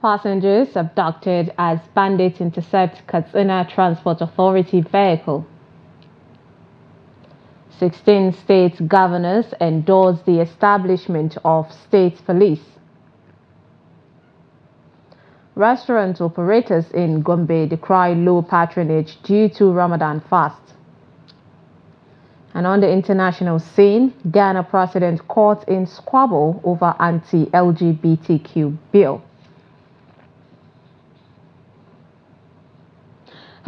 Passengers abducted as bandits intercept Katsina Transport Authority vehicle. 16 state governors endorse the establishment of state police. Restaurant operators in Gombe decry low patronage due to Ramadan fast. And on the international scene, Ghana president caught in squabble over anti-LGBTQ bill.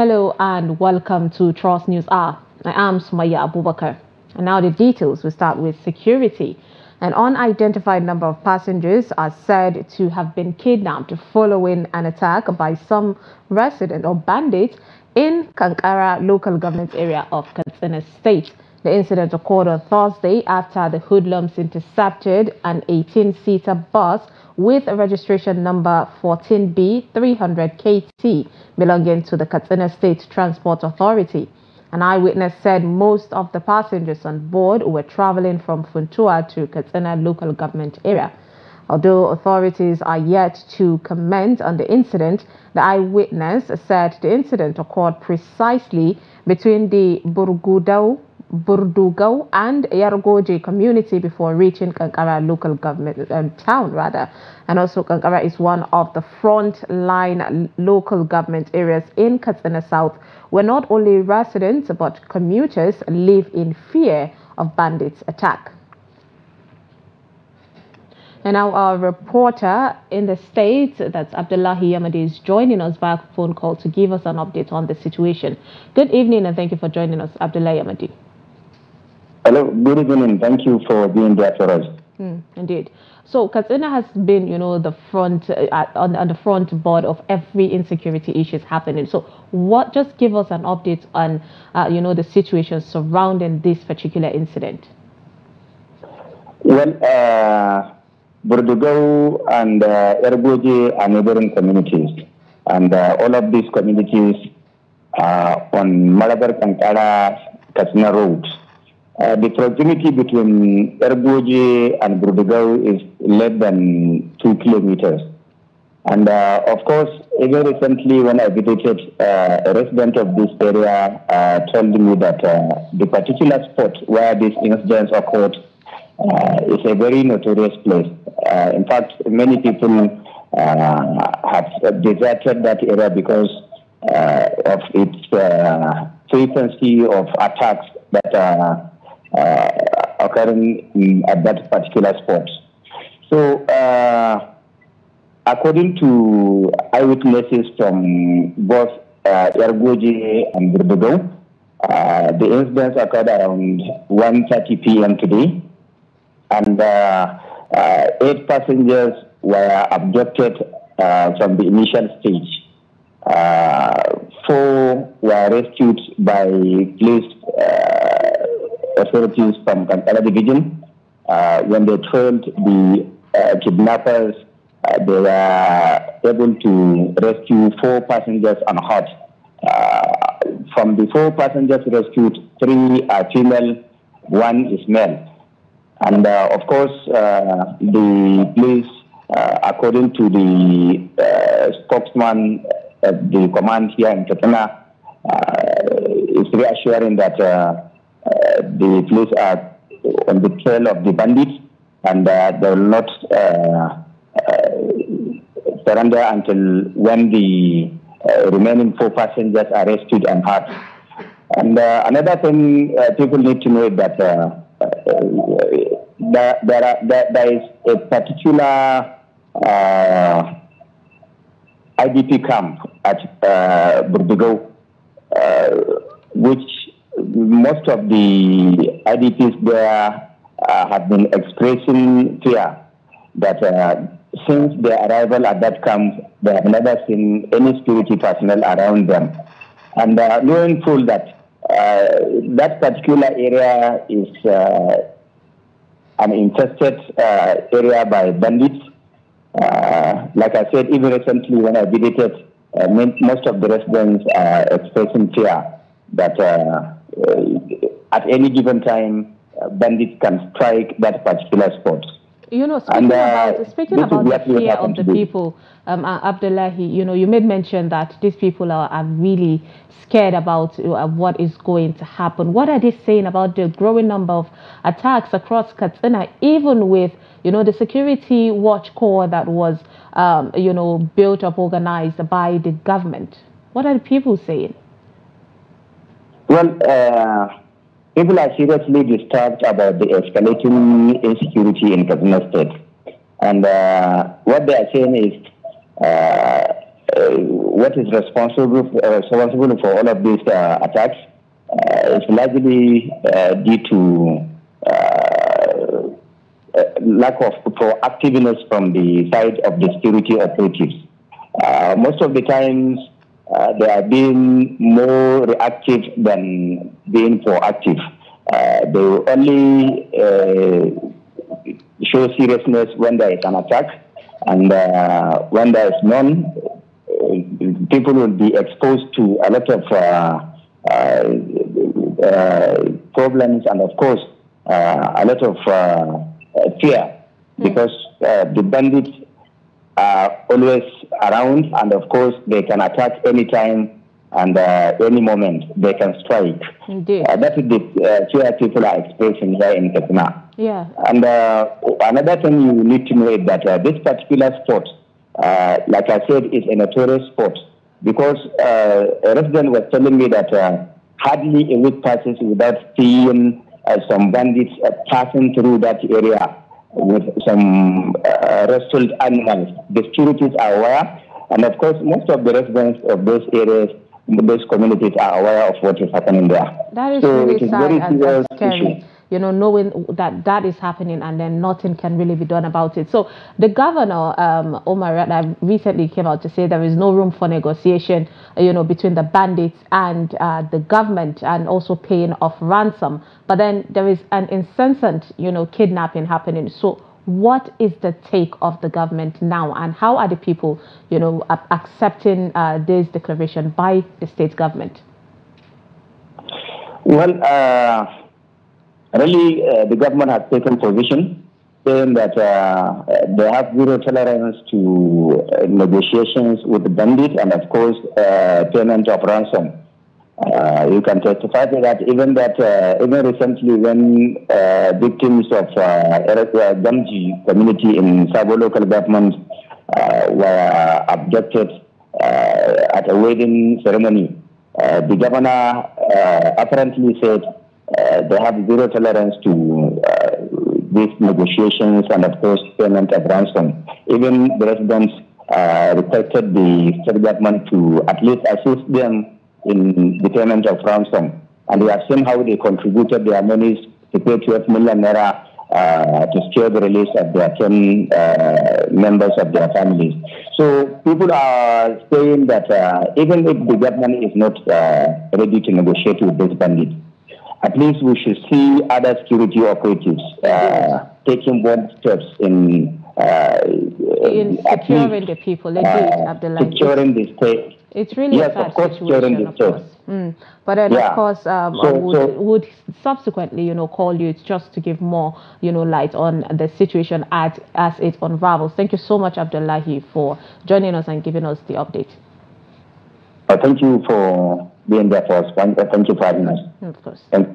Hello and welcome to Trust News Hour. I am Sumaya Abubakar. And now the details. We start with security. An unidentified number of passengers are said to have been kidnapped following an attack by some resident or bandits in Kankara local government area of Katsina State. The incident occurred on Thursday after the hoodlums intercepted an 18-seater bus with a registration number 14B300KT belonging to the Katsina State Transport Authority. An eyewitness said most of the passengers on board were traveling from Funtua to Katsina local government area. Although authorities are yet to comment on the incident, the eyewitness said the incident occurred precisely between the Burgudau Burdugau and Yargoji community before reaching Kankara local government um, town rather. And also Kankara is one of the front line local government areas in Katsina South where not only residents but commuters live in fear of bandits attack. And now our reporter in the state, that's Abdullahi Yamadi, is joining us via phone call to give us an update on the situation. Good evening and thank you for joining us, Abdullahi Yamadi. Hello, good evening. Thank you for being there for us. Mm, indeed. So Katsina has been, you know, the front uh, on, on the front board of every insecurity issues happening. So, what? Just give us an update on, uh, you know, the situation surrounding this particular incident. Well, uh, Burdugau and uh, are neighboring communities, and uh, all of these communities are on Malabar Kankara Katsina Road. Uh, the proximity between Ergoji and Burdugau is less than two kilometers. And uh, of course, even recently when I visited, uh, a resident of this area uh, told me that uh, the particular spot where these incidents occurred uh, is a very notorious place. in fact, many people have deserted that area because of its frequency of attacks that uh, occurring in, at that particular spot. So, uh, according to eyewitnesses from both uh, and Burdugau, uh, the incidents occurred around 1.30 p.m. today, and uh, uh, eight passengers were abducted uh, from the initial stage. four were rescued by police authorities from Kankara division. Uh, when they trailed the uh, kidnappers, uh, they were able to rescue four passengers unhurt. Uh, from the four passengers rescued, three are female, one is male. And uh, of course, uh, the police, according to the spokesman of the command here in Katsina, is reassuring that the police are on the trail of the bandits and uh, they will not uh, surrender until when the remaining four passengers are rescued and hurt. And another thing people need to know is that there, are, there, there is a particular uh, IDP camp at uh, uh, which most of the IDPs there uh, have been expressing fear that uh, since their arrival at that camp, they have never seen any security personnel around them. And uh, knowing full that uh, that particular area is uh, an infested uh, area by bandits, like I said, even recently when I visited, most of the residents are expressing fear that at any given time, uh, bandits can strike that particular spot. You know, speaking and, uh, about, speaking about the fear of the people, um, uh, Abdullahi, you know, you made mention that these people are, are really scared about uh, what is going to happen. What are they saying about the growing number of attacks across Katsina, even with, you know, the security watch corps that was, um, you know, built up, organized by the government? What are the people saying? Well, uh, people are seriously disturbed about the escalating insecurity in Kaduna State. And uh, what they are saying is uh, uh what is responsible for, uh, responsible for all of these uh, attacks is largely due to lack of proactiveness from the side of the security operatives. most of the times, uh, they are being more reactive than being proactive. Uh, they will only uh, show seriousness when there is an attack, and uh, when there is none, uh, people will be exposed to a lot of problems and, of course, a lot of fear mm. because the bandits are always around, and of course, they can attack anytime and uh, any moment they can strike. Indeed. Uh, that is the uh, fear people are expressing here in Katsina. Yeah. And uh, another thing you need to know is that uh, this particular sport, uh, like I said, is a notorious sport because uh, a resident was telling me that hardly a week passes without seeing some bandits passing through that area with some uh, animals. The securities are aware, and of course, most of the residents of those areas, those communities are aware of what is happening there. That is so really it is sad very serious issue you know, knowing that that is happening and then nothing can really be done about it. So the governor, um, Umar Radda, recently came out to say there is no room for negotiation, you know, between the bandits and uh, the government and also paying off ransom. But then there is an incessant, you know, kidnapping happening. So what is the take of the government now and how are the people, you know, accepting uh, this declaration by the state government? Well, uh Really, uh, the government has taken position saying that uh, they have zero tolerance to uh, negotiations with the bandits and, of course, uh, payment of ransom. Uh, you can testify to that. Even that, uh, even recently, when victims of uh, Gamji community in Sabo local government were abducted at a wedding ceremony, the governor apparently said uh, they have zero tolerance to uh, these negotiations and, of course, payment of ransom. Even the residents uh, requested the state government to at least assist them in the payment of ransom. And we have seen how they contributed their monies to pay 12 million naira uh, to secure the release of their 10 uh, members of their families. So people are saying that uh, even if the government is not ready to negotiate with these bandits, at least we should see other security operatives uh, taking bold steps in, uh, in securing least, the people, indeed, uh, Abdullah. Securing the state. It's really yes, a sad of course, situation, of course. Mm. But then, yeah. of course, um, so, would, so, would subsequently, you know, call you just to give more, you know, light on the situation as, as it unravels. Thank you so much, Abdullahi, for joining us and giving us the update. Uh, thank you for being there for us. Thank you for having us. Of course. Thank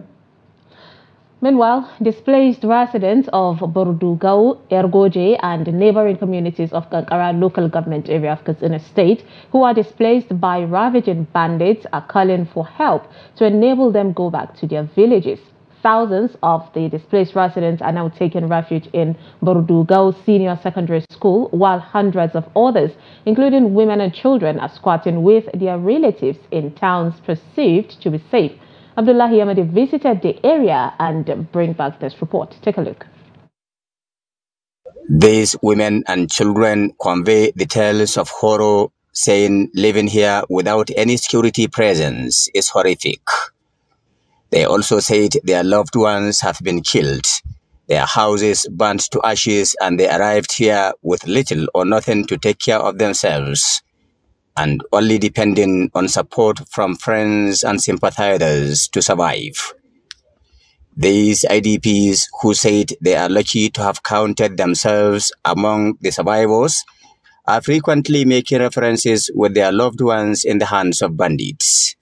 Meanwhile, displaced residents of Burdugau, Ergoje and neighboring communities of Kankara local government area of Katsina state who are displaced by ravaging bandits are calling for help to enable them go back to their villages. Thousands of the displaced residents are now taking refuge in Burdugau Senior Secondary School, while hundreds of others, including women and children, are squatting with their relatives in towns perceived to be safe. Abdullahi Ahmadi visited the area and bring back this report. Take a look. These women and children convey the tales of horror, saying living here without any security presence is horrific. They also said their loved ones have been killed, their houses burnt to ashes, and they arrived here with little or nothing to take care of themselves and only depending on support from friends and sympathizers to survive. These IDPs who said they are lucky to have counted themselves among the survivors are frequently making references with their loved ones in the hands of bandits.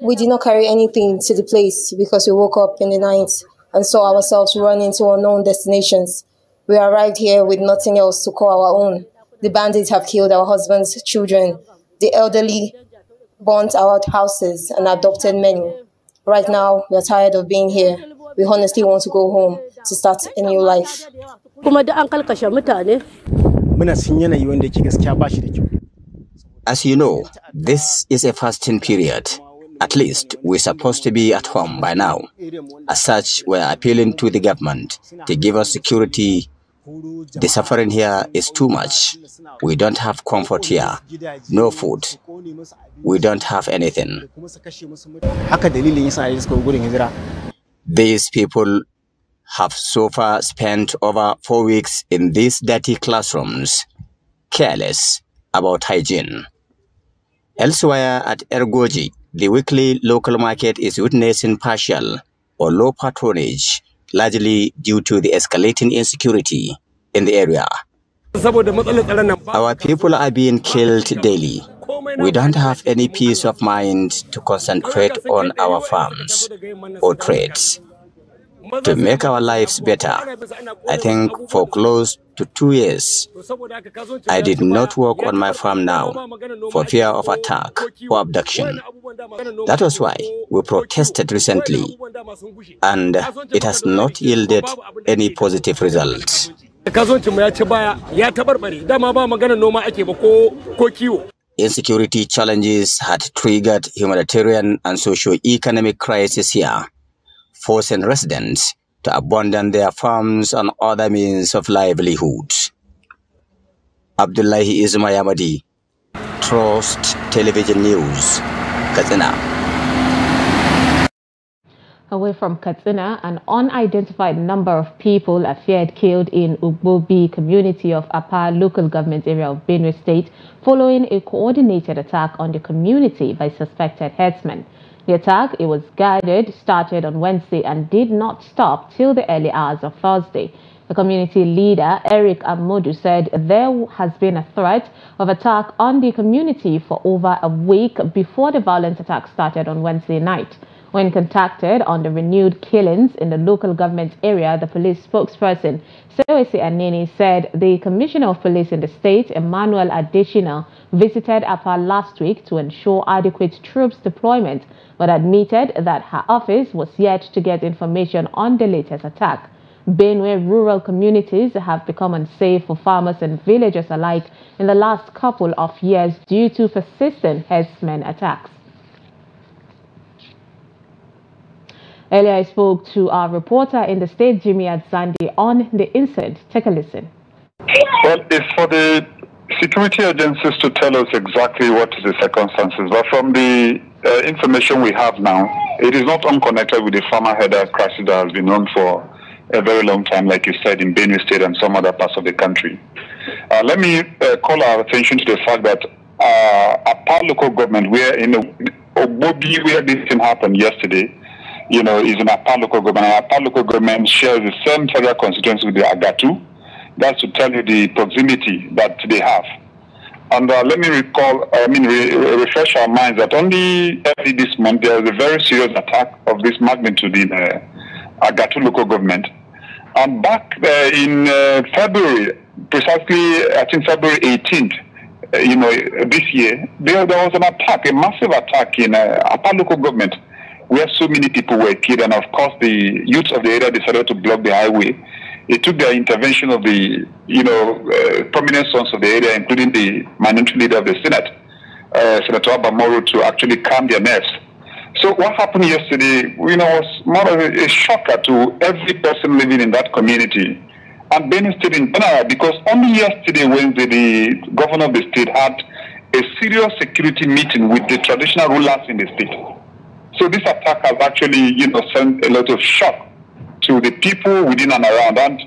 We did not carry anything to the place because we woke up in the night and saw ourselves running to unknown destinations. We arrived here with nothing else to call our own. The bandits have killed our husbands, children, the elderly, burnt our houses, and adopted many. Right now, we are tired of being here. We honestly want to go home to start a new life. As you know, this is a fasting period. At least we're supposed to be at home by now. As such, we're appealing to the government to give us security. The suffering here is too much. We don't have comfort here, no food. We don't have anything. These people have so far spent over four weeks in these dirty classrooms, careless about hygiene. Elsewhere at Ergoji, the weekly local market is witnessing partial or low patronage, largely due to the escalating insecurity in the area. Our people are being killed daily. We don't have any peace of mind to concentrate on our farms or trades to make our lives better. I think for close to two years, I did not work on my farm now for fear of attack or abduction. That was why we protested recently, and it has not yielded any positive results. Insecurity challenges had triggered humanitarian and socio-economic crisis here forcing residents to abandon their farms and other means of livelihood. Abdullahi Ismayamadi, Trust Television News, Katsina. Away from Katsina, an unidentified number of people are feared killed in Ugbobi community of Apa local government area of Benue State following a coordinated attack on the community by suspected herdsmen. The attack, it was guided, started on Wednesday and did not stop till the early hours of Thursday. The community leader, Eric Amodu, said there has been a threat of attack on the community for over a week before the violent attack started on Wednesday night. When contacted on the renewed killings in the local government area, the police spokesperson, Sewuese Anene, said the Commissioner of Police in the state, Emmanuel Adeshina, visited APA last week to ensure adequate troops deployment, but admitted that her office was yet to get information on the latest attack. Benue rural communities have become unsafe for farmers and villagers alike in the last couple of years due to persistent herdsmen attacks. Earlier, I spoke to our reporter in the state, Jimmy Adzandi, on the incident. Take a listen. Well, it's for the security agencies to tell us exactly what the circumstances. But from the uh, information we have now, it is not unconnected with the farmer header crisis that has been known for a very long time, like you said, in Benue State and some other parts of the country. Uh, let me uh, call our attention to the fact that uh, our local government, where in Obobi, where this thing happened yesterday, you know, is in Apa local government. And Apa local government shares the same federal constituency with the Agatu. That's to tell you the proximity that they have. And uh, let me recall, I mean, re refresh our minds that only early this month there was a very serious attack of this magnitude in uh, Agatu local government. And back uh, in uh, February, precisely, I think February 18th, uh, you know, this year, there, there was an attack, a massive attack in uh, local government where so many people were killed. And of course, the youth of the area decided to block the highway. It took the intervention of the, you know, uh, prominent sons of the area, including the minority leader of the Senate, uh, Senator Abba Moro, to actually calm their nerves. So what happened yesterday, you know, was more of a, a shocker to every person living in that community and Benue State in general, because only yesterday, Wednesday, the governor of the state had a serious security meeting with the traditional rulers in the state. So this attack has actually, you know, sent a lot of shock to the people within and around. And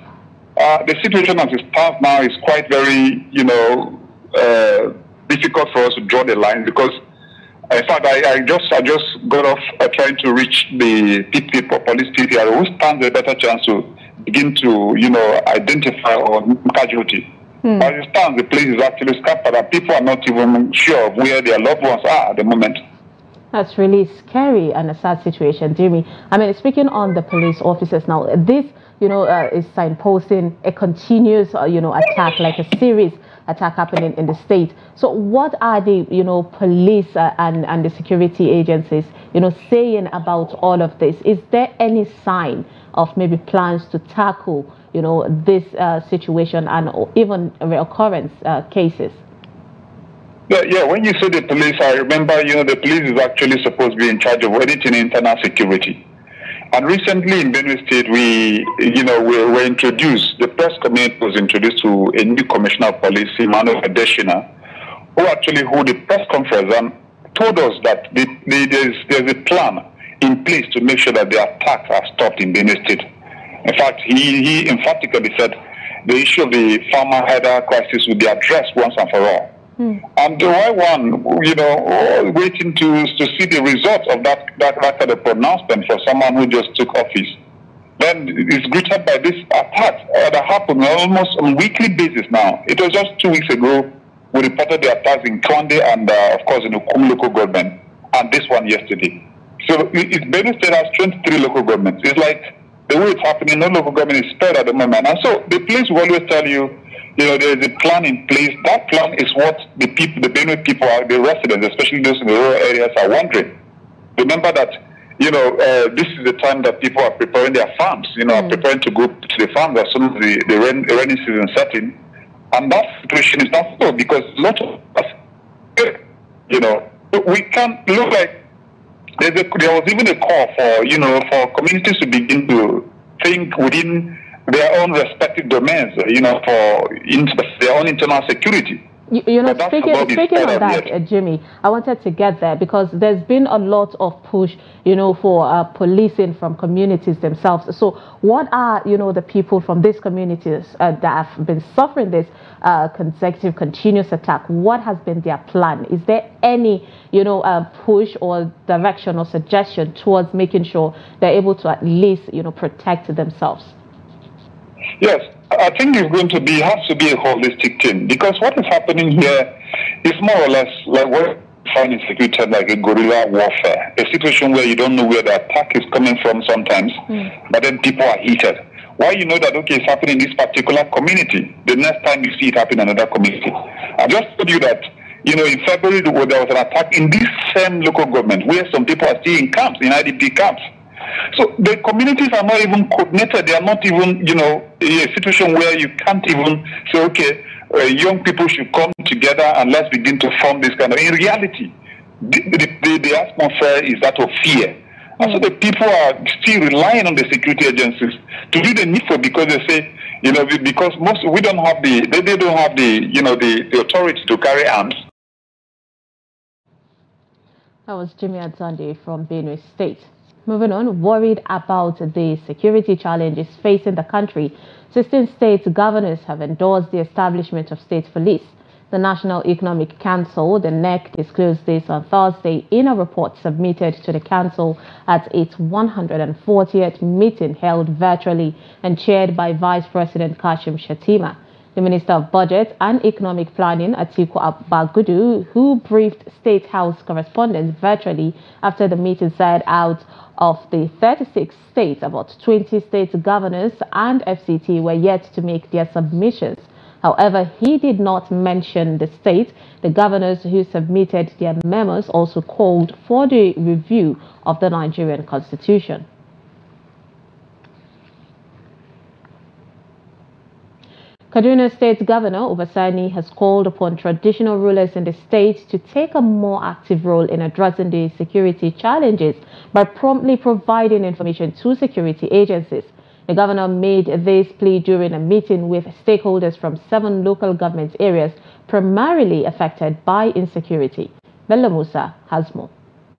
uh, the situation as it stands now is quite very, you know, uh, difficult for us to draw the line because In fact, I, I just I just got off uh, trying to reach the people, police people, who stands a better chance to begin to, you know, identify or casualty. Hmm. As it stands, the place is actually scattered, and people are not even sure of where their loved ones are at the moment. That's really scary and a sad situation, Jimmy. I mean, speaking on the police officers now, this, you know, uh, is signposting a continuous, uh, you know, attack, like a series attack happening in the state. So what are the, you know, police uh, and, and the security agencies, you know, saying about all of this? Is there any sign of maybe plans to tackle, you know, this uh, situation and even reoccurrence uh, cases? Yeah, yeah, when you say the police, I remember, you know, the police is actually supposed to be in charge of editing internal security. And recently in Benue State, we, you know, we were introduced, the press committee was introduced to a new commissioner of police, Emmanuel Adeshina, who actually held a press conference and told us that the, the, there's, there's a plan in place to make sure that the attacks are stopped in Benue State. In fact, he, he emphatically said the issue of the farmer header crisis will be addressed once and for all. And why one, you know, waiting to to see the results of that, that, that kind of pronouncement for someone who just took office. Then it's greeted by this attack uh, that happened almost on a weekly basis now. It was just two weeks ago we reported the attacks in Kwande and, uh, of course, in the Kum local government, and this one yesterday. So it's Benue State has 23 local governments. It's like the way it's happening, no local government is spared at the moment. And so the police will always tell you, you know, there is a plan in place. That plan is what the people, the Benue people, are, the residents, especially those in the rural areas, are wondering. Remember that, you know, uh, this is the time that people are preparing their farms. You know, mm. are preparing to go to the farms as soon as the, the, rain, the rainy season sets in, and that situation is not so because a lot of us, you know, we can't look like a, there was even a call for you know for communities to begin to think within their own respective domains, you know, for in, their own internal security. You, you know, speaking, speaking on that, uh, Jimmy, I wanted to get there because there's been a lot of push, you know, for uh, policing from communities themselves. So what are, you know, the people from these communities uh, that have been suffering this uh, consecutive continuous attack? What has been their plan? Is there any, you know, uh, push or direction or suggestion towards making sure they're able to at least, you know, protect themselves? Yes, I think it's going to be has to be a holistic thing because what is happening here is more or less like what find in security like a guerrilla warfare, a situation where you don't know where the attack is coming from sometimes, mm. but then people are heated. Why you know that okay, it's happening in this particular community, the next time you see it happen in another community. I just told you that you know, in February there was an attack in this same local government where some people are still in camps, in IDP camps. So the communities are not even coordinated. They are not even, you know, a situation where you can't even say, okay, uh, young people should come together and let's begin to form this kind of. In reality, the, the, the atmosphere is that of fear. And so the people are still relying on the security agencies to do the needful because they say, you know, because most we don't have the they, they don't have the you know the, the authority to carry arms. That was Jimmy Adzande from Benue State. Moving on, worried about the security challenges facing the country, 16 state governors have endorsed the establishment of state police. The National Economic Council, the NEC, disclosed this on Thursday in a report submitted to the Council at its 140th meeting held virtually and chaired by Vice President Kashim Shettima. The Minister of Budget and Economic Planning, Atiku Bagudu, who briefed State House correspondents virtually after the meeting, said out of the 36 states, about 20 state governors and FCT were yet to make their submissions. However, he did not mention the state. The governors who submitted their memos also called for the review of the Nigerian constitution. Kaduna State Governor Uba Sani has called upon traditional rulers in the state to take a more active role in addressing the security challenges by promptly providing information to security agencies. The governor made this plea during a meeting with stakeholders from seven local government areas primarily affected by insecurity. Bella Musa has more.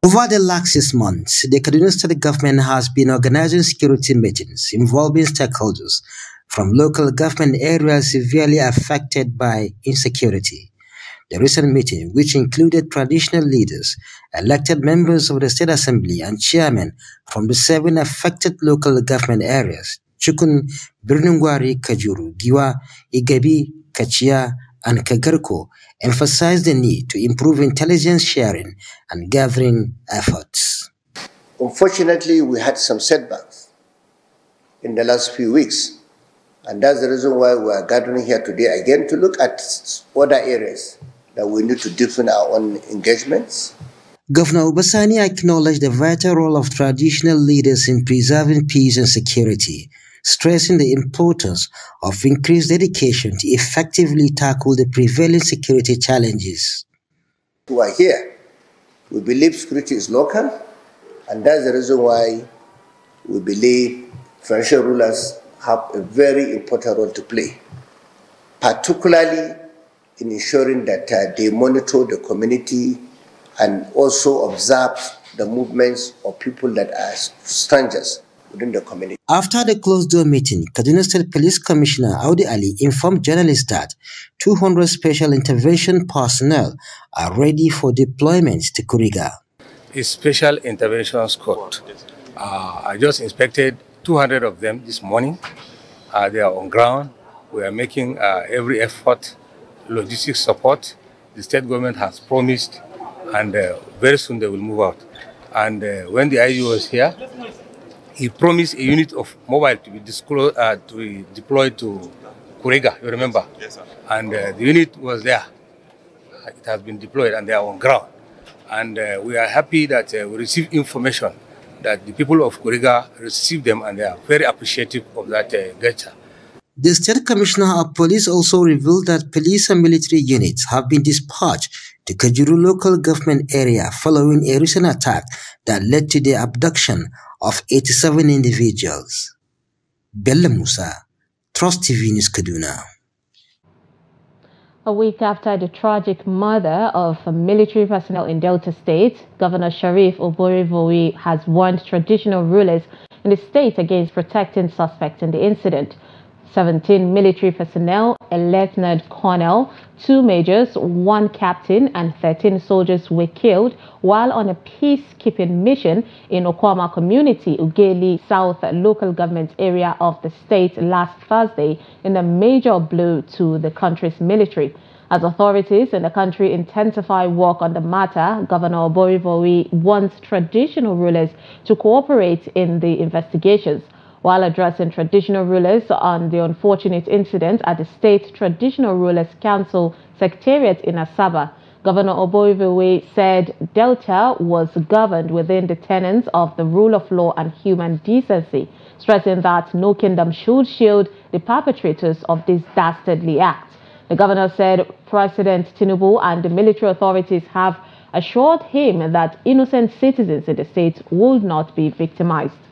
Over the last six months, the Kaduna State government has been organizing security meetings involving stakeholders from local government areas severely affected by insecurity. the recent meeting, which included traditional leaders, elected members of the State Assembly, and chairmen from the seven affected local government areas Chikun, Birnungwari, Kajuru, Giwa, Igabi, Kachia, and Kagarko, emphasized the need to improve intelligence sharing and gathering efforts. Unfortunately, we had some setbacks in the last few weeks. And that's the reason why we are gathering here today again to look at other areas that we need to deepen our own engagements. Governor Uba Sani acknowledged the vital role of traditional leaders in preserving peace and security, stressing the importance of increased dedication to effectively tackle the prevailing security challenges. We are here. We believe security is local, and that's the reason why we believe financial rulers have a very important role to play, particularly in ensuring that uh, they monitor the community and also observe the movements of people that are strangers within the community. After the closed-door meeting, Kaduna State Police Commissioner Audu Ali informed journalists that 200 special intervention personnel are ready for deployment to Kuriga. A special intervention squad. Uh, I just inspected 200 of them this morning. Uh, they are on ground. We are making uh, every effort, logistic support. The state government has promised, and uh, very soon they will move out. And uh, when the IU was here, he promised a unit of mobile to be, uh, to be deployed to Kuriga, you remember? Yes, sir. And the unit was there. It has been deployed and they are on ground. And we are happy that we received information that the people of Kuriga receive them and they are very appreciative of that uh, gesture. The State Commissioner of Police also revealed that police and military units have been dispatched to Kajuru local government area following a recent attack that led to the abduction of 87 individuals. Bella Musa, Trust TV News Kaduna. A week after the tragic murder of military personnel in Delta State, Governor Sheriff Oborevwori has warned traditional rulers in the state against protecting suspects in the incident. 17 military personnel, a lieutenant colonel, two majors, one captain, and 13 soldiers were killed while on a peacekeeping mission in Okuama community, Ughelli South local government area of the state last Thursday in a major blow to the country's military. As authorities in the country intensify work on the matter, Governor Borivowi wants traditional rulers to cooperate in the investigations. While addressing traditional rulers on the unfortunate incident at the State Traditional Rulers Council Secretariat in Asaba, Governor Oborevwori said Delta was governed within the tenets of the rule of law and human decency, stressing that no kingdom should shield the perpetrators of this dastardly act. The governor said President Tinubu and the military authorities have assured him that innocent citizens in the state would not be victimized.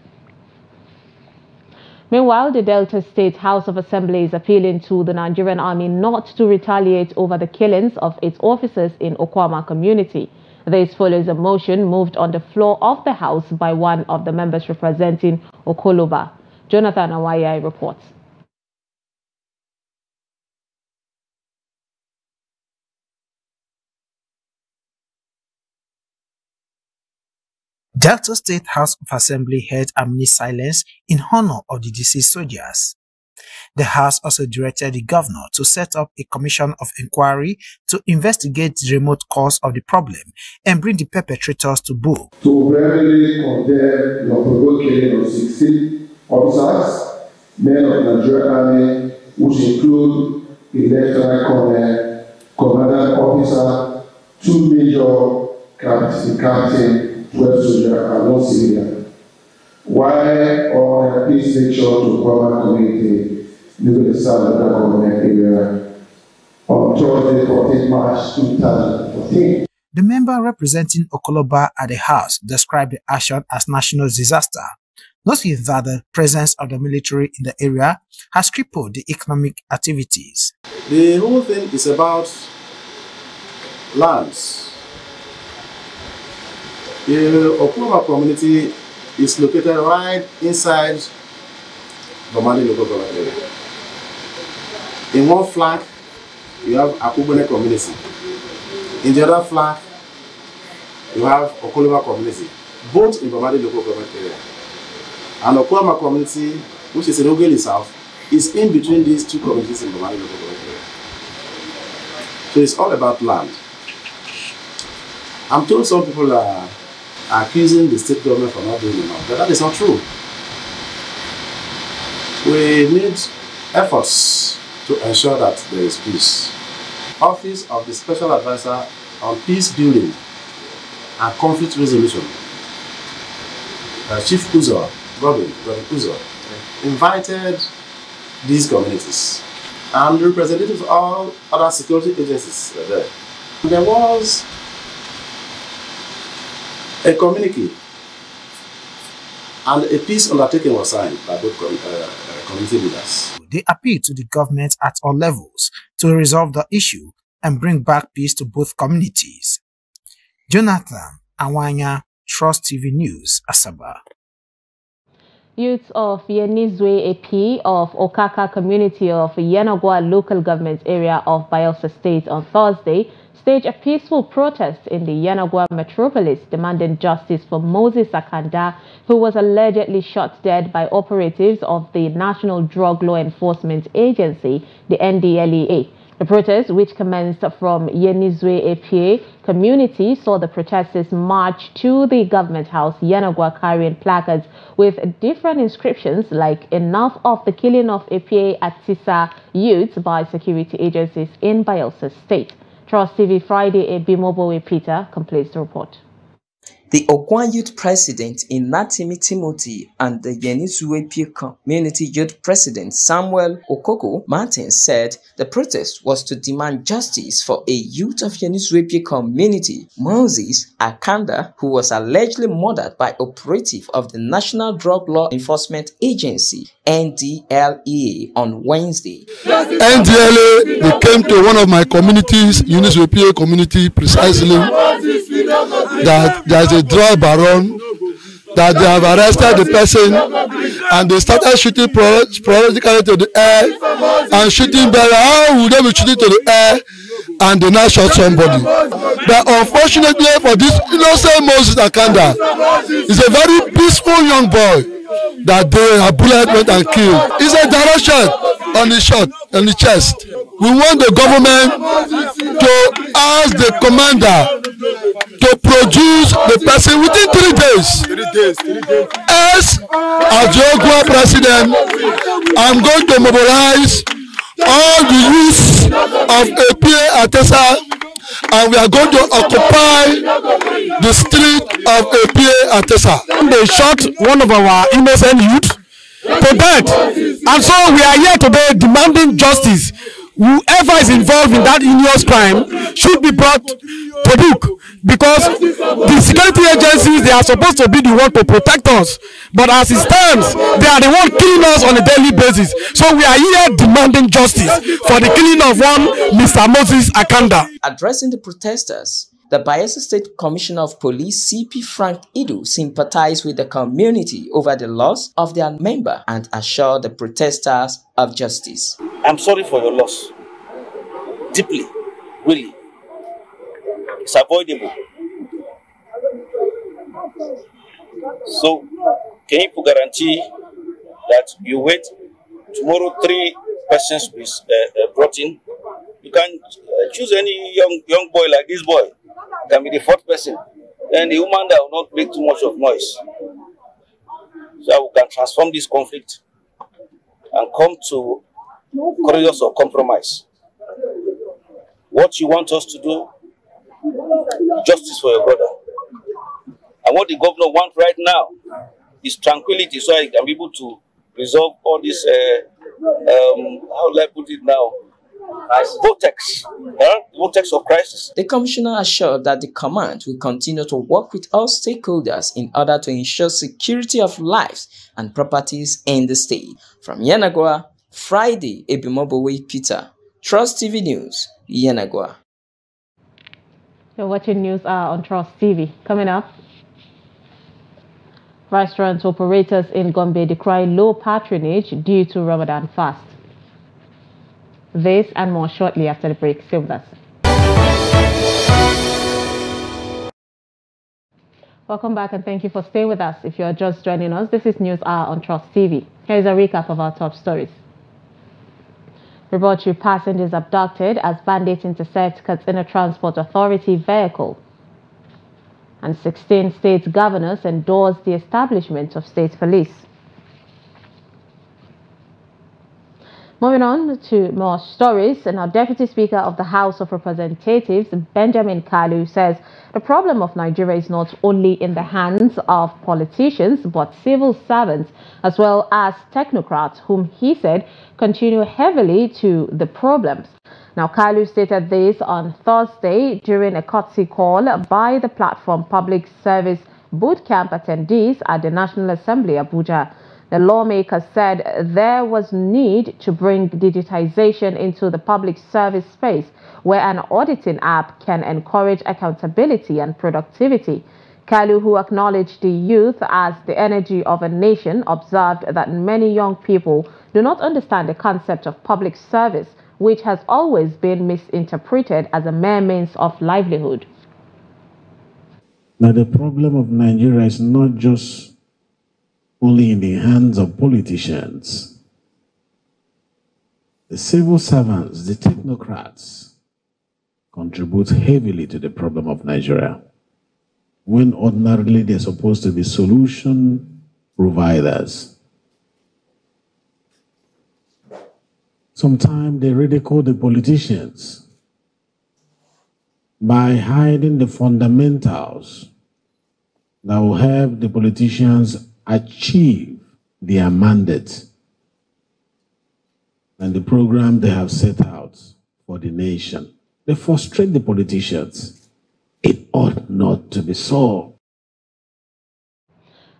Meanwhile, the Delta State House of Assembly is appealing to the Nigerian Army not to retaliate over the killings of its officers in Okuama community. This follows a motion moved on the floor of the House by one of the members representing Okoloba. Jonathan Awaya reports. Delta State House of Assembly held a mini silence in honor of the deceased soldiers. The House also directed the governor to set up a commission of inquiry to investigate the remote cause of the problem and bring the perpetrators to book. To verbally condemn the unprovoked killing of 16 officers, men of the Nigerian Army, which include a lieutenant colonel, commandant officer, two major captain, captain 12 soldiers are not civilian. Why all please make sure to cover community living the south of government area on Thursday, 14 March 2014. The member representing Okoloba at the House described the action as national disaster, noting that the presence of the military in the area has crippled the economic activities. The whole thing is about lands the Oklahoma community is located right inside Mali local government area. In one flank you have Akubene community. In the other flank, you have Okoloma community, both in Bamadi local government area. And Okwama community, which is in Ogeli South, is in between these two communities in Bamadi local government area. So it's all about land. I'm told some people are accusing the state government for not doing enough, but that is not true. We need efforts to ensure that there is peace. Office of the Special Advisor on Peace Building and Conflict Resolution, uh, Chief Uzo, Robin, Robin Uzo, invited these communities and representatives of all other security agencies there. There was a communique and a peace undertaking was signed by both uh, community leaders. They appeal to the government at all levels to resolve the issue and bring back peace to both communities. Jonathan Awanya, Trust TV News, Asaba. Youths of Yenizwe AP of Okaka community of Yenagoa local government area of Bayelsa State on Thursday staged a peaceful protest in the Yenagoa metropolis demanding justice for Moses Akanda, who was allegedly shot dead by operatives of the National Drug Law Enforcement Agency, the NDLEA. The protest, which commenced from Yenizwe APA community, saw the protesters march to the government house, Yenagoa, carrying placards with different inscriptions like enough of the killing of APA at Tisa youths by security agencies in Bayelsa State. Trust TV Friday, Bimobo Peter completes the report. The Ogwan Youth President Inatimi Timothy and the Yenisuepi Community Youth President Samuel Okoko Martin said the protest was to demand justice for a youth of Yenisuepi community, Moses Akanda, who was allegedly murdered by operative of the National Drug Law Enforcement Agency, NDLEA, on Wednesday. NDLEA, they came to one of my communities, Yenisuepi community, precisely that there's a drug baron that they have arrested the person and they started shooting sporadically to the air and shooting better. How would they be shooting to the air and they now shot somebody? But unfortunately for this innocent Moses Akanda, he's a very peaceful young boy that they have bullet went and killed. It's a direct shot on the shot on the chest. We want the government to ask the commander to produce the person within three days. As as the Ogwa president, I'm going to mobilize all the youth of APA Atesa and we are going to occupy the street of APA Atesa. They shot one of our innocent youth death and so we are here today demanding justice. Whoever is involved in that heinous crime should be brought to book because the security agencies they are supposed to be the one to protect us. But as it stands they are the one killing us on a daily basis. So we are here demanding justice for the killing of one mr moses akanda. Addressing the protesters the Bayelsa State Commissioner of Police, CP Frank Idu, sympathized with the community over the loss of their member and assured the protesters of justice. I'm sorry for your loss. Deeply, really. It's avoidable. So, can you guarantee that you wait tomorrow three persons will be uh, uh, brought in? You can uh, choose any young young boy like this boy can be the fourth person. Then the woman that will not make too much of noise. So that we can transform this conflict and come to corridors of compromise. What you want us to do, justice for your brother. And what the governor wants right now is tranquility so I can be able to resolve all this, uh, um, how will I put it now, vortex, uh, vortex of crisis. The commissioner assured that the command will continue to work with all stakeholders in order to ensure security of lives and properties in the state. From Yenagoa, Friday, Ebimobowe Peter, Trust TV News, Yenagoa. You're watching News Hour on Trust TV. Coming up, restaurant operators in Gombe decry low patronage due to Ramadan fast. This and more shortly after the break. Stay with us. Welcome back and thank you for staying with us. If you're just joining us, this is News Hour on Trust TV. Here's a recap of our top stories. Report you passengers abducted as bandits intercept Katsina Transport Authority vehicle. And 16 state governors endorse the establishment of state police. Moving on to more stories, and our Deputy Speaker of the House of Representatives, Benjamin Kalu, says the problem of Nigeria is not only in the hands of politicians, but civil servants as well as technocrats, whom he said continue heavily to the problems. Now, Kalu stated this on Thursday during a courtesy call by the platform Public Service Bootcamp attendees at the National Assembly, Abuja. The lawmaker said there was need to bring digitization into the public service space where an auditing app can encourage accountability and productivity. Kalu, who acknowledged the youth as the energy of a nation, observed that many young people do not understand the concept of public service, which has always been misinterpreted as a mere means of livelihood. Now, the problem of Nigeria is not just only in the hands of politicians. The civil servants, the technocrats, contribute heavily to the problem of Nigeria when ordinarily they're supposed to be solution providers. Sometimes they ridicule the politicians by hiding the fundamentals that will help the politicians achieve their mandate and the program they have set out for the nation. They frustrate the politicians. It ought not to be so.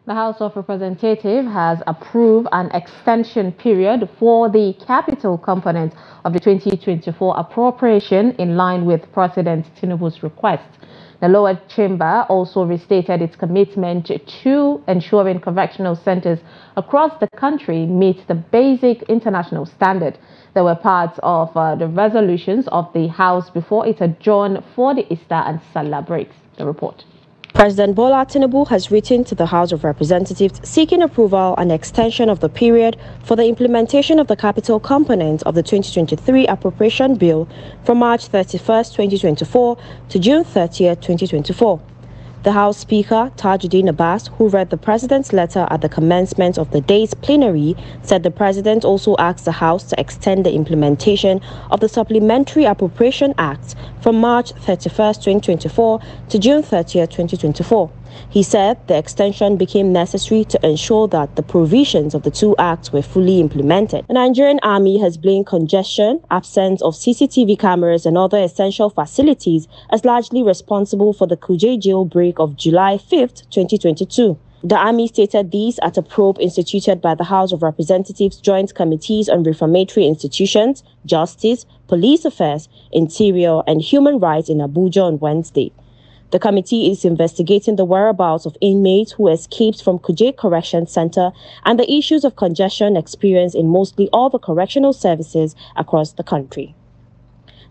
The House of Representatives has approved an extension period for the capital component of the 2024 appropriation in line with President Tinubu's request. The lower chamber also restated its commitment to ensuring correctional centers across the country meet the basic international standard. They were part of uh, the resolutions of the House before it adjourned for the Easter and Salah breaks. The report. President Bola Tinubu has written to the House of Representatives seeking approval and extension of the period for the implementation of the capital component of the 2023 appropriation bill from March 31, 2024 to June 30, 2024. The House Speaker, Tajudeen Abbas, who read the President's letter at the commencement of the day's plenary, said the President also asked the House to extend the implementation of the Supplementary Appropriation Act from March 31, 2024 to June 30, 2024. He said the extension became necessary to ensure that the provisions of the two acts were fully implemented. The Nigerian Army has blamed congestion, absence of CCTV cameras, and other essential facilities as largely responsible for the Kuje jailbreak of July 5, 2022. The Army stated these at a probe instituted by the House of Representatives Joint Committees on Reformatory Institutions, Justice, Police Affairs, Interior, and Human Rights in Abuja on Wednesday. The committee is investigating the whereabouts of inmates who escaped from Kuje Correction Center and the issues of congestion experienced in mostly all the correctional services across the country.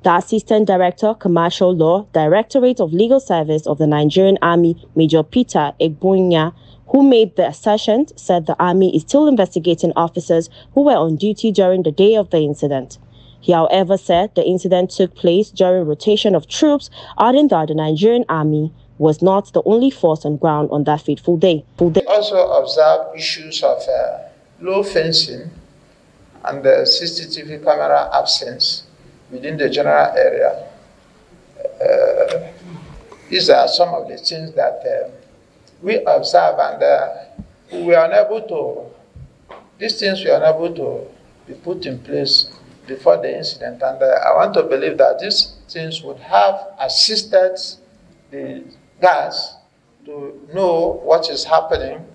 The Assistant Director, Commercial Law, Directorate of Legal Service of the Nigerian Army, Major Peter Egbunya, who made the assertion, said the Army is still investigating officers who were on duty during the day of the incident. He, however, said the incident took place during rotation of troops, adding that the Nigerian army was not the only force on ground on that fateful day. We also observed issues of uh, low fencing and the CCTV camera absence within the general area. Uh, these are some of the things that uh, we observe and uh, we were unable to, these things we are unable to be put in place before the incident. And uh, I want to believe that these things would have assisted the guys to know what is happening,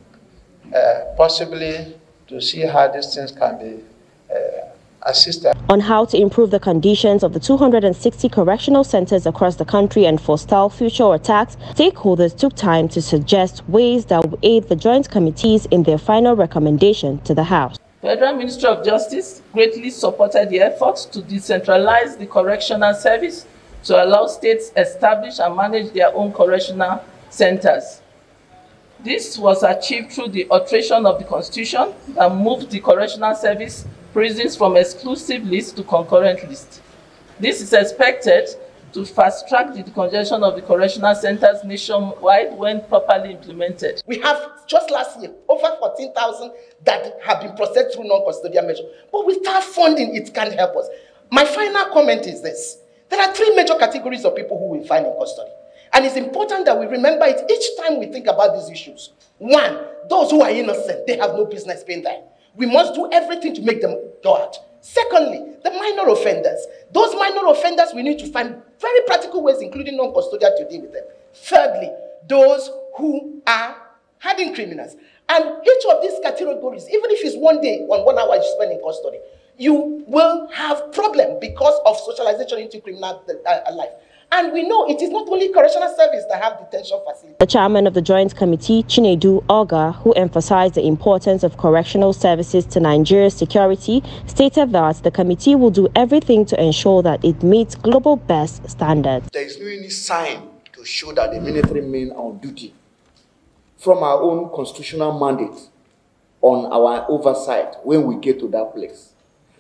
uh, possibly to see how these things can be uh, assisted. On how to improve the conditions of the 260 correctional centers across the country and forestall future attacks, stakeholders took time to suggest ways that would aid the Joint Committees in their final recommendation to the House. Federal Ministry of Justice greatly supported the efforts to decentralize the correctional service to allow states establish and manage their own correctional centers. This was achieved through the alteration of the Constitution that moved the correctional service prisons from exclusive list to concurrent list. This is expected to fast track the decongestion of the correctional centers nationwide when properly implemented. We have just last year over 14,000 that have been processed through non-custodial measures. But without funding, it can't help us. My final comment is this. There are three major categories of people who we find in custody. And it's important that we remember it each time we think about these issues. One, those who are innocent, they have no business being there. We must do everything to make them go out. Secondly, the minor offenders. Those minor offenders, we need to find very practical ways, including non-custodial, to deal with them. Thirdly, those who are hardened criminals. And each of these categories, even if it's one day on one hour you spend in custody, you will have problem because of socialization into criminal uh, life. And we know it is not only correctional service that have detention facilities. The chairman of the Joint Committee, Chinedu Ogah, who emphasized the importance of correctional services to Nigeria's security, stated that the committee will do everything to ensure that it meets global best standards. There is no any sign to show that the military men are on duty from our own constitutional mandate on our oversight when we get to that place.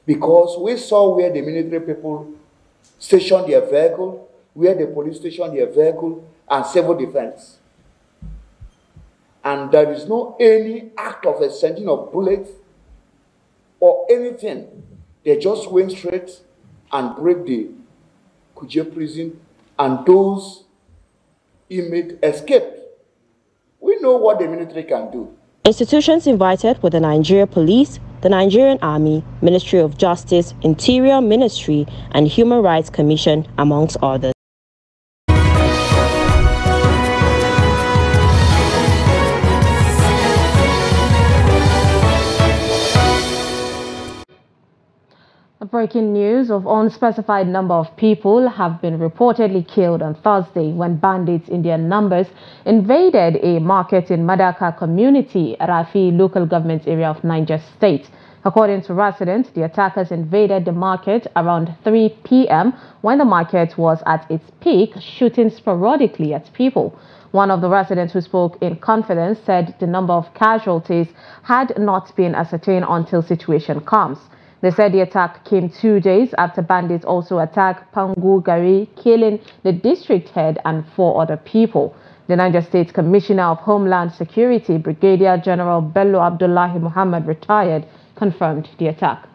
Because we saw where the military people stationed their vehicle where the police station, their vehicle, and civil defense. And there is no any act of a sending of bullets or anything. They just went straight and break the Kuje prison, and those inmates escaped. We know what the military can do. Institutions invited were the Nigeria Police, the Nigerian Army, Ministry of Justice, Interior Ministry, and Human Rights Commission, amongst others. Breaking news of unspecified number of people have been reportedly killed on Thursday when bandits in their numbers invaded a market in Madaka community, Rafi local government area of Niger State. According to residents, the attackers invaded the market around 3 p.m. when the market was at its peak, shooting sporadically at people. One of the residents who spoke in confidence said the number of casualties had not been ascertained until situation calms. They said the attack came two days after bandits also attacked Pangu Gari, killing the district head and four other people. The Niger State Commissioner of Homeland Security, Brigadier General Bello Abdullahi Muhammad, retired, confirmed the attack.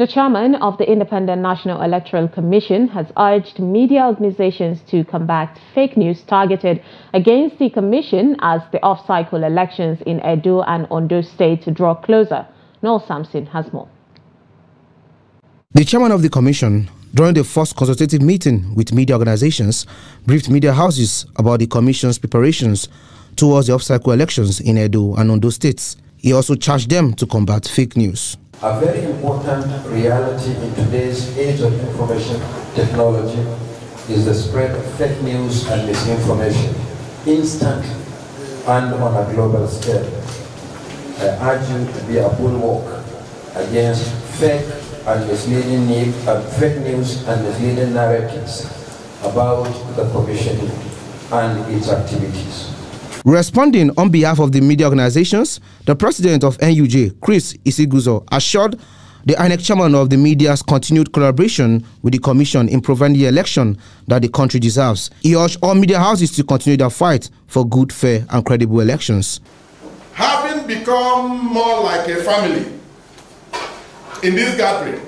The chairman of the Independent National Electoral Commission has urged media organizations to combat fake news targeted against the commission as the off-cycle elections in Edo and Ondo State draw closer. Noel Sampson has more. The chairman of the commission, during the first consultative meeting with media organizations, briefed media houses about the commission's preparations towards the off-cycle elections in Edo and Ondo states. He also charged them to combat fake news. A very important reality in today's age of information technology is the spread of fake news and misinformation instantly and on a global scale. I urge you to be a bulwark against fake and misleading uh, fake news and misleading narratives about the Commission and its activities. Responding on behalf of the media organizations, the president of NUJ, Chris Isiguzo, assured the INEC chairman of the media's continued collaboration with the commission in providing the election that the country deserves. He urged all media houses to continue their fight for good, fair, and credible elections. Having become more like a family in this gathering,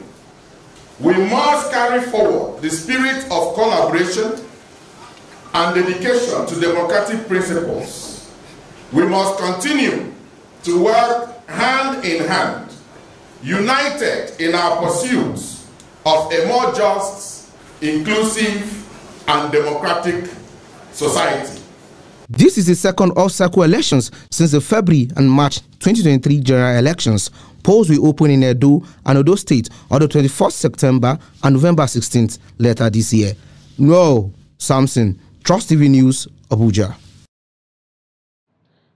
we must carry forward the spirit of collaboration and dedication to democratic principles, we must continue to work hand in hand, united in our pursuits of a more just, inclusive, and democratic society. This is the second off-cycle elections since the February and March 2023 general elections. Polls will open in Edo and Odo State on the 21st September and November 16th later this year. No, Samson, Trust TV News, Abuja.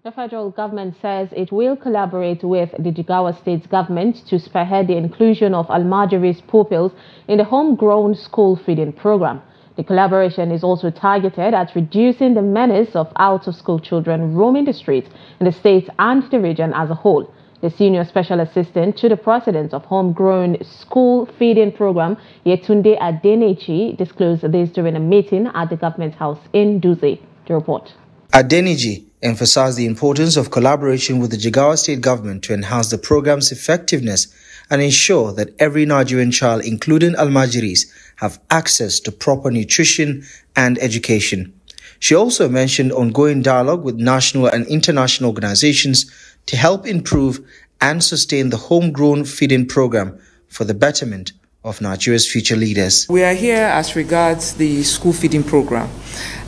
The federal government says it will collaborate with the Jigawa state government to spearhead the inclusion of Almajiri's pupils in the homegrown school feeding program. The collaboration is also targeted at reducing the menace of out-of-school children roaming the streets in the state and the region as a whole. The senior special assistant to the president of Homegrown School Feeding Program, Yetunde Adeniji, disclosed this during a meeting at the government house in Dutse. The report. Adeniji emphasized the importance of collaboration with the Jigawa state government to enhance the program's effectiveness and ensure that every Nigerian child, including Almajiris, have access to proper nutrition and education. She also mentioned ongoing dialogue with national and international organizations to help improve and sustain the homegrown feeding program for the betterment of Nigeria's future leaders. We are here as regards the school feeding program.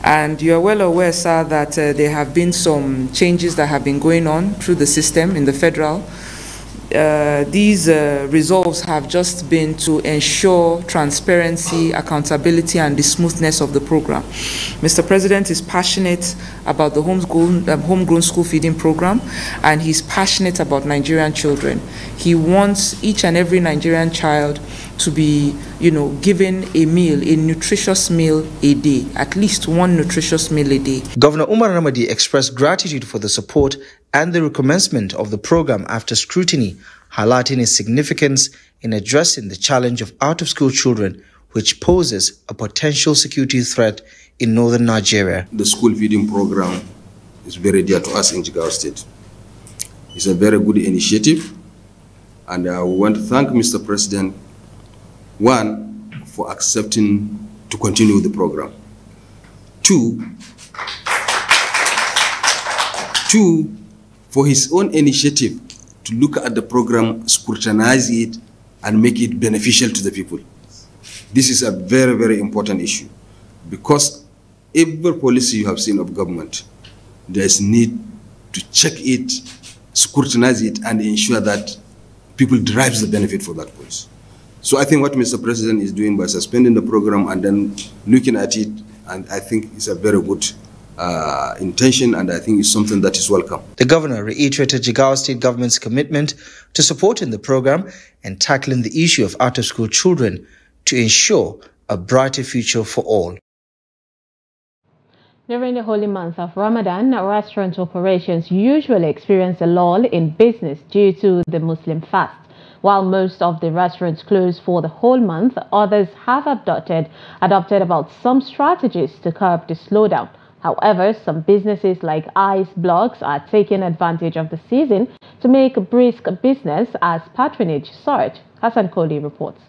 And you are well aware, sir, that uh, there have been some changes that have been going on through the system in the federal uh, these uh, resolves have just been to ensure transparency, accountability, and the smoothness of the program. Mr. President is passionate about the homegrown, um, homegrown school feeding program, and he's passionate about Nigerian children. He wants each and every Nigerian child to be, you know, given a meal, a nutritious meal a day, at least one nutritious meal a day. Governor Umar Namadi expressed gratitude for the support and the recommencement of the program after scrutiny, highlighting its significance in addressing the challenge of out-of-school children, which poses a potential security threat in northern Nigeria. The school feeding program is very dear to us in Jigawa State. It's a very good initiative, and uh, I want to thank Mr. President, one, for accepting to continue the program. Two, two, for his own initiative to look at the program, scrutinize it, and make it beneficial to the people. This is a very, very important issue because every policy you have seen of government, there is need to check it, scrutinize it, and ensure that people derive the benefit for that policy. So I think what Mr. President is doing by suspending the program and then looking at it, and I think it's a very good uh, intention, and I think it's something that is welcome. The governor reiterated Jigawa state government's commitment to supporting the program and tackling the issue of out-of-school children to ensure a brighter future for all. During the holy month of Ramadan, restaurant operations usually experience a lull in business due to the Muslim fast. While most of the restaurants close for the whole month, others have adopted, adopted about some strategies to curb the slowdown. However, some businesses like ice blocks are taking advantage of the season to make brisk business as patronage surge. Hassan Koli reports.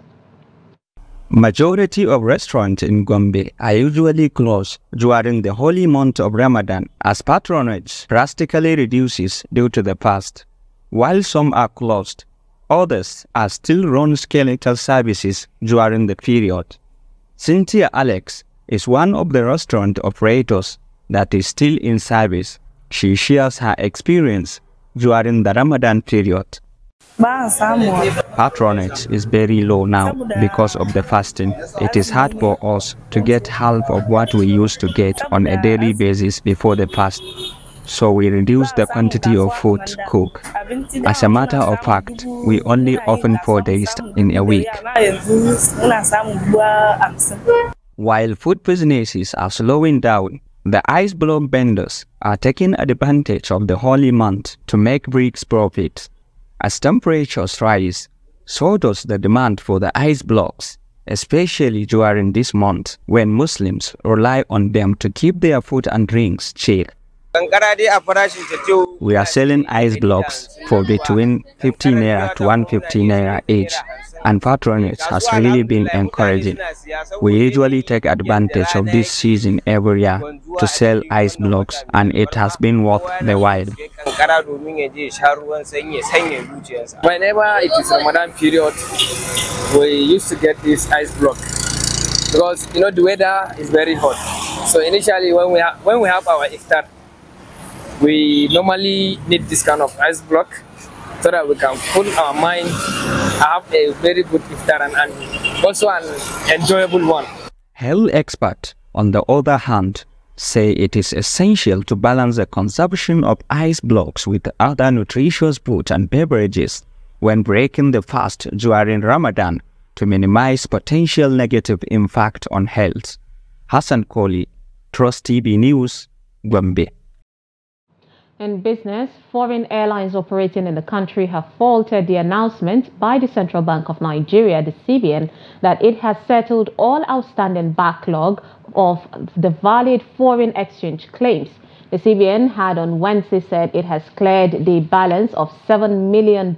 Majority of restaurants in Gombe are usually closed during the holy month of Ramadan as patronage drastically reduces due to the fast. While some are closed, others are still run skeletal services during the period. Cynthia Alex is one of the restaurant operators that is still in service. She shares her experience during the Ramadan period. Patronage is very low now because of the fasting. It is hard for us to get half of what we used to get on a daily basis before the fast. So we reduce the quantity of food cooked. As a matter of fact, we only open four days in a week. While food businesses are slowing down, the ice block vendors are taking advantage of the holy month to make bricks profit. As temperatures rise, so does the demand for the ice blocks, especially during this month when Muslims rely on them to keep their food and drinks cheap. We are selling ice blocks for between 15 naira to 150 naira each and patronage has really been encouraging. We usually take advantage of this season every year to sell ice blocks and it has been worth the while. Whenever it is Ramadan period, we used to get this ice block because you know the weather is very hot. So initially when we, when we have our iftar, we normally need this kind of ice block so that we can cool our mind have a very good iftar and, and also an enjoyable one. Health expert, on the other hand, say it is essential to balance the consumption of ice blocks with other nutritious food and beverages when breaking the fast during Ramadan to minimize potential negative impact on health. Hassan Koli, Trust TV News, Gombe. In business, foreign airlines operating in the country have faulted the announcement by the Central Bank of Nigeria, the CBN, that it has settled all outstanding backlog of the valid foreign exchange claims. The CBN had on Wednesday said it has cleared the balance of $7 million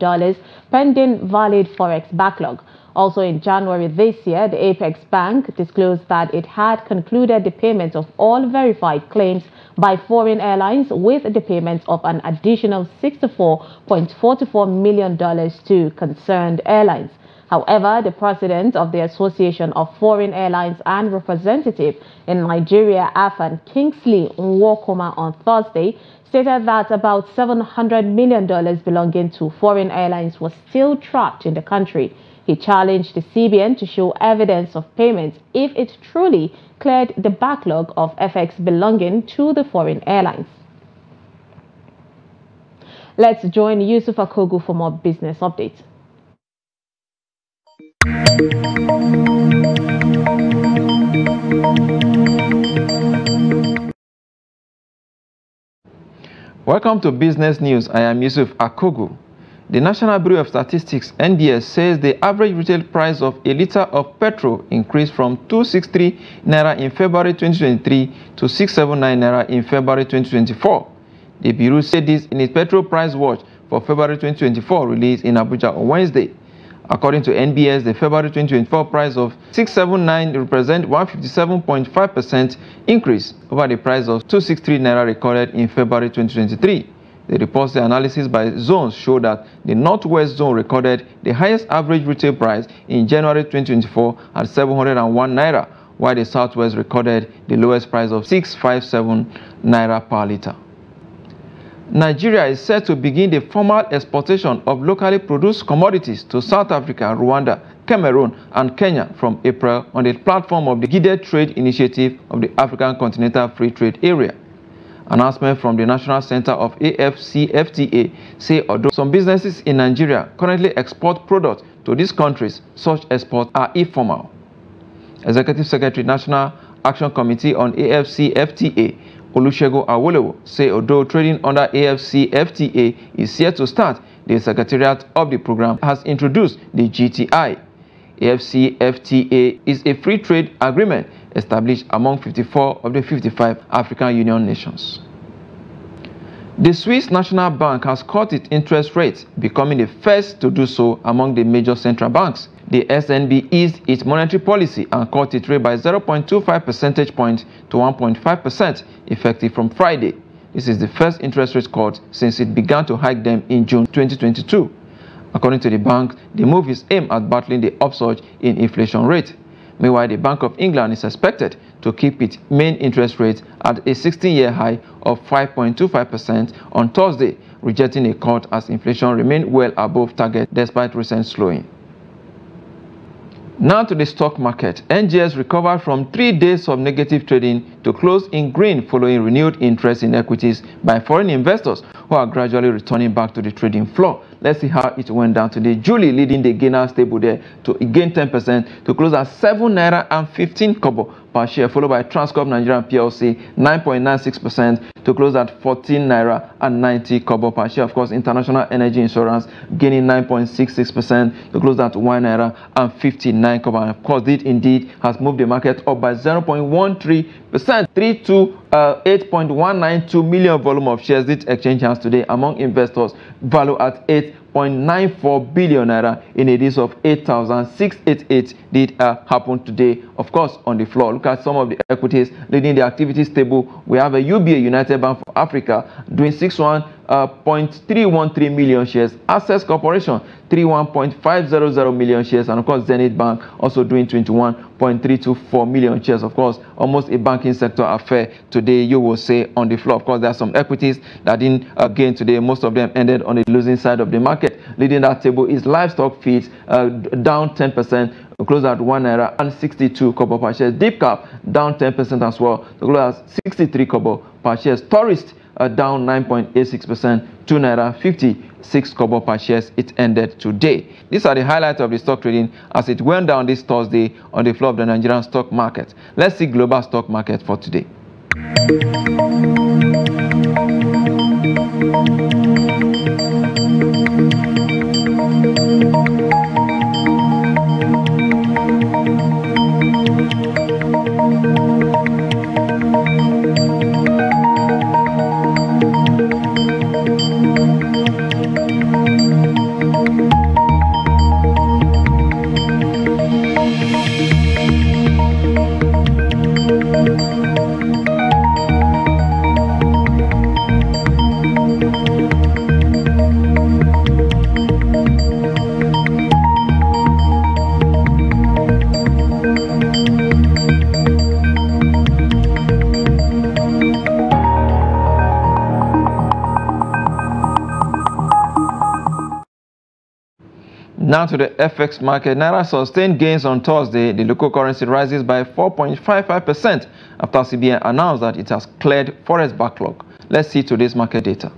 pending valid forex backlog. Also in January this year, the Apex Bank disclosed that it had concluded the payment of all verified claims by foreign airlines with the payment of an additional $64.44 million to concerned airlines. However, the president of the Association of Foreign Airlines and representative in Nigeria, AFAN, Kingsley Nwokoma, on Thursday, stated that about $700 million belonging to foreign airlines was still trapped in the country. He challenged the CBN to show evidence of payment if it truly cleared the backlog of FX belonging to the foreign airlines. Let's join Yusuf Akogu for more business updates. Welcome to Business News. I am Yusuf Akogu. The National Bureau of Statistics, NBS, says the average retail price of a litre of petrol increased from 263 naira in February 2023 to 679 naira in February 2024. The Bureau said this in its petrol price watch for February 2024 released in Abuja on Wednesday. According to NBS, the February 2024 price of 679 represents 157.5% increase over the price of 263 naira recorded in February 2023. The report's analysis by zones show that the Northwest Zone recorded the highest average retail price in January 2024 at 701 naira, while the Southwest recorded the lowest price of 657 naira per litre. Nigeria is set to begin the formal exportation of locally produced commodities to South Africa, Rwanda, Cameroon, and Kenya from April on the platform of the Guided Trade Initiative of the African Continental Free Trade Area. Announcement from the National Center of AFCFTA say although some businesses in Nigeria currently export products to these countries, such exports are informal. Executive Secretary National Action Committee on AFCFTA Olusegun Awolowo say although trading under AFCFTA is yet to start, the Secretariat of the program has introduced the GTI. AFCFTA is a free trade agreement established among 54 of the 55 African Union nations. The Swiss National Bank has cut its interest rates, becoming the first to do so among the major central banks. The SNB eased its monetary policy and cut its rate by 0.25 percentage points to 1.5% effective from Friday. This is the first interest rate cut since it began to hike them in June 2022. According to the bank, the move is aimed at battling the upsurge in inflation rate. Meanwhile, the Bank of England is expected to keep its main interest rate at a 16-year high of 5.25% on Thursday, rejecting a cut as inflation remained well above target despite recent slowing. Now to the stock market. NGX recovered from three days of negative trading to close in green following renewed interest in equities by foreign investors who are gradually returning back to the trading floor. Let's see how it went down today. Julie leading the gainer stable there to gain 10% to close at 7 naira and 15 kobo per share, followed by Transcorp Nigerian PLC 9.96% to close at 14 naira and 90 kobo per share. Of course, International Energy Insurance gaining 9.66% to close at 1 naira and 59 kobo. And of course, it indeed has moved the market up by 0.13%, 3 to uh, 8.192 million volume of shares did exchange hands today among investors, value at 8 0.94 billion naira in a days of 8,688 did uh, happen today, of course, on the floor. Look at some of the equities leading the activities table. We have a UBA United Bank for Africa doing 61 uh, 0.313 million shares. Access Corporation, 31.500 million shares. And of course, Zenith Bank also doing 21.324 million shares. Of course, almost a banking sector affair today, you will say on the floor. Of course, there are some equities that didn't uh, gain today. Most of them ended on the losing side of the market. Leading that table is livestock feeds uh, down 10%. closed at 1 naira and 62 kobo per share. Deep cap down 10% as well. The closed at 63 kobo per share. Tourist uh, down 9.86%, to naira 56 kobo per shares. It ended today. These are the highlights of the stock trading as it went down this Thursday on the floor of the Nigerian stock market. Let's see global stock market for today. Now to the FX market. Naira sustained gains on Thursday. The local currency rises by 4.55% after CBN announced that it has cleared forex backlog. Let's see today's market data.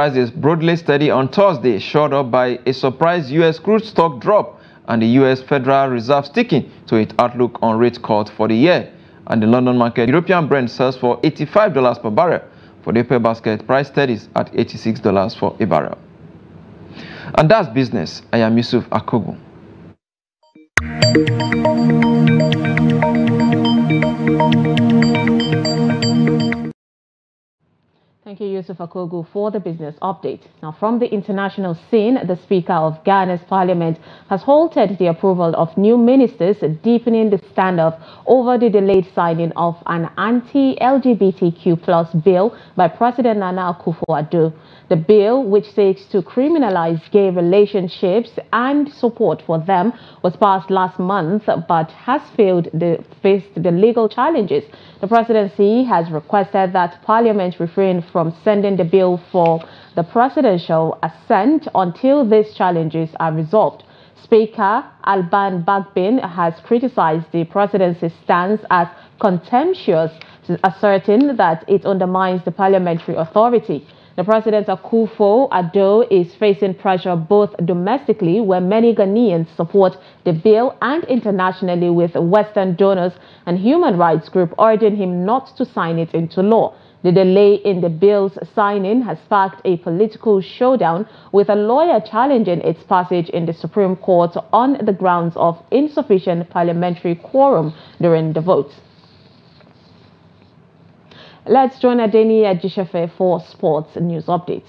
Prices broadly steady on Thursday, short up by a surprise U.S. crude stock drop and the U.S. Federal Reserve sticking to its outlook on rate cut for the year. And the London market, European Brent sells for $85 per barrel. For the oil basket, price steadies at $86 for a barrel. And that's business. I am Yusuf Akogu. Thank you, Yusuf Akogu, for the business update. Now, from the international scene, the Speaker of Ghana's parliament has halted the approval of new ministers, deepening the standoff over the delayed signing of an anti-LGBTQ plus bill by President Nana Akufo-Addo. The bill, which seeks to criminalize gay relationships and support for them, was passed last month but has failed the, faced the legal challenges. The presidency has requested that Parliament refrain from sending the bill for the presidential assent until these challenges are resolved. Speaker Alban Bagbin has criticized the presidency's stance as contemptuous, asserting that it undermines the parliamentary authority. The President Akufo Addo is facing pressure both domestically, where many Ghanaians support the bill, and internationally, with Western donors and human rights groups urging him not to sign it into law. The delay in the bill's signing has sparked a political showdown with a lawyer challenging its passage in the Supreme Court on the grounds of insufficient parliamentary quorum during the vote. Let's join Adeni Ajishefe for sports news update.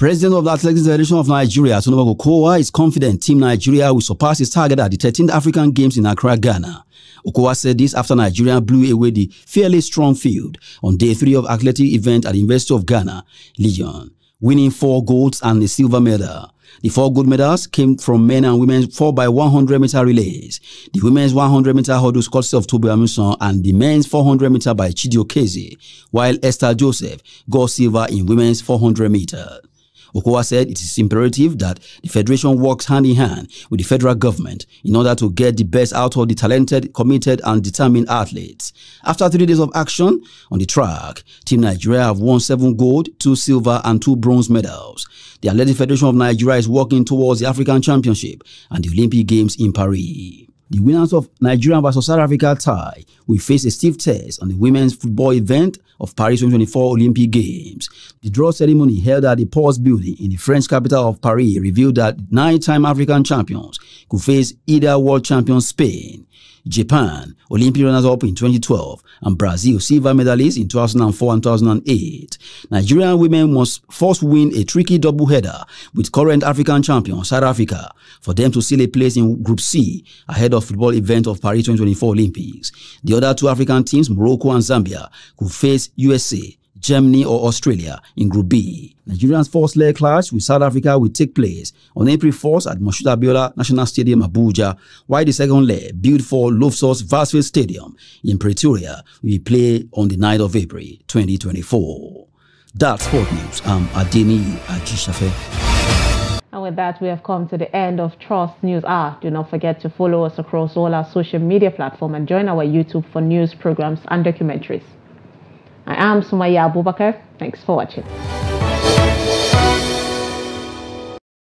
President of the Athletics Federation of Nigeria, Tonobok Okowa, is confident Team Nigeria will surpass its target at the 13th African Games in Accra, Ghana. Okowa said this after Nigeria blew away the fairly strong field on day three of athletic event at the University of Ghana, Legon, winning four golds and a silver medal. The four gold medals came from men and women's 4 by 100 meter relays, the women's 100 meter hurdles courtesy of Tobi Amusan, and the men's 400 meter by Chidi Okezie, while Esther Joseph got silver in women's 400 meter. Okowa said it is imperative that the Federation works hand in hand with the federal government in order to get the best out of the talented, committed, and determined athletes. After three days of action on the track, Team Nigeria have won seven gold, two silver, and two bronze medals. The Athletic Federation of Nigeria is working towards the African Championship and the Olympic Games in Paris. The winners of Nigeria vs South Africa tie will face a stiff test on the women's football event of Paris 2024 Olympic Games. The draw ceremony held at the Pause Building in the French capital of Paris revealed that nine-time African champions could face either world champion Spain, Japan, Olympic runners-up in 2012, and Brazil, silver medalists in 2004 and 2008. Nigerian women must first win a tricky doubleheader with current African champion South Africa for them to seal a place in Group C ahead of football event of Paris 2024 Olympics. The other two African teams, Morocco and Zambia, could face USA Germany or Australia in Group B. Nigeria's first leg clash with South Africa will take place on April 4th at Moshood Abiola National Stadium, Abuja, while the second leg, built for Loftus Versfeld Stadium in Pretoria, will play on the 9th of April 2024. That's Sport News. I'm Adeni Ajishafe. And with that, we have come to the end of Trust News Hour. Do not forget to follow us across all our social media platforms and join our YouTube for news programs and documentaries. I am Sumaya Abubakar. Thanks for watching.